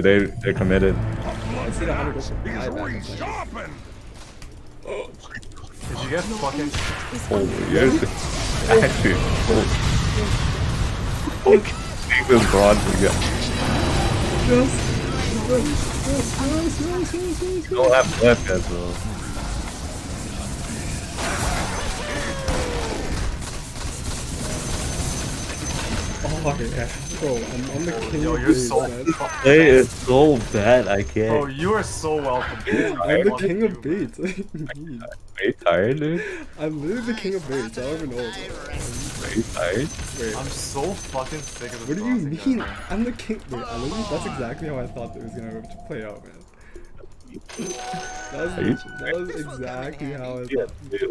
dude. They they're committed. I see the hundred go for high back. Did you get fucking? Holy, yes. Actually, oh. Okay. Take this broad again. Don't have left yet, though. Oh yeah, bro, I'm, I'm the king Yo, of you're bait, so. man. fu- Play is so bad. I can't. you are so welcome. I'm the king of baits. What do you mean? Are you tired, dude? I'm literally the king of baits. I don't even know. Are you tired? Wait, I'm so fucking sick of this. what do you mean? guy. I'm the king. Wait, I literally, that's exactly how I thought it was gonna play out, man. That was, that was exactly how I Yeah, thought. dude.